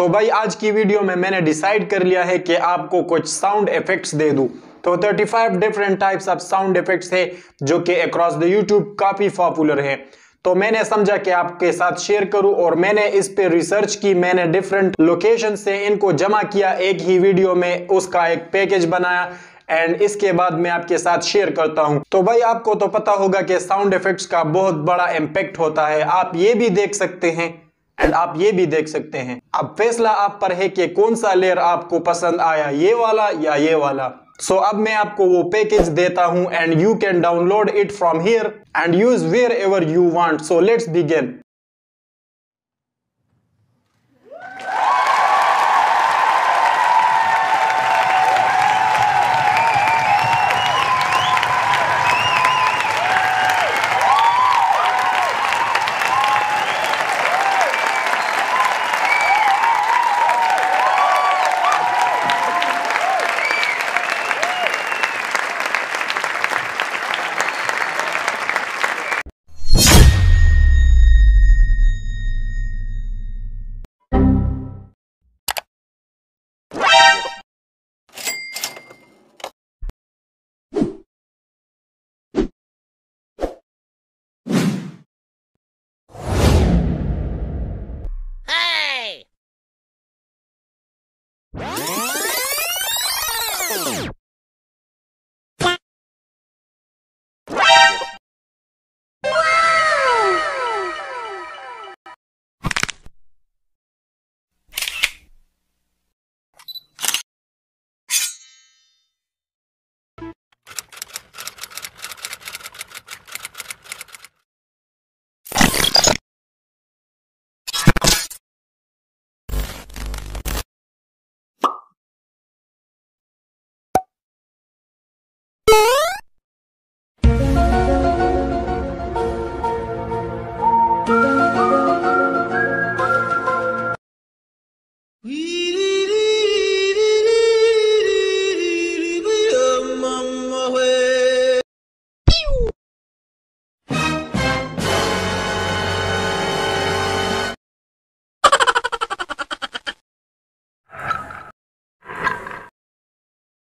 तो भाई, आज की वीडियो में मैंने डिसाइड कर लिया है कि आपको कुछ साउंड इफेक्ट्स दे दूँ। तो 35 different types of sound effects है, जो कि अक्रॉस द यूट्यूब काफ़ी पॉपुलर है। तो मैंने समझा कि आपके साथ शेयर करूँ और मैंने इस पे रिसर्च की, मैंने डिफरेंट लोकेशन से इनको जमा किया, एक ही वीडियो में उसका एक पैकेज बनाया एंड इसके बाद मैं आपके साथ शेयर करता हूँ। तो भाई, आपको तो पता होगा कि साउंड इफेक्ट्स का बहुत बड़ा इम्पैक्ट होता है। आप ये भी देख सकते हैं। एंड आप ये भी देख सकते हैं अब फैसला आप पर है कि कौन सा लेयर आपको पसंद आया ये वाला या ये वाला। सो so, अब मैं आपको वो पैकेज देता हूँ and you can download it from here and use wherever you want so let's begin Yeah. We.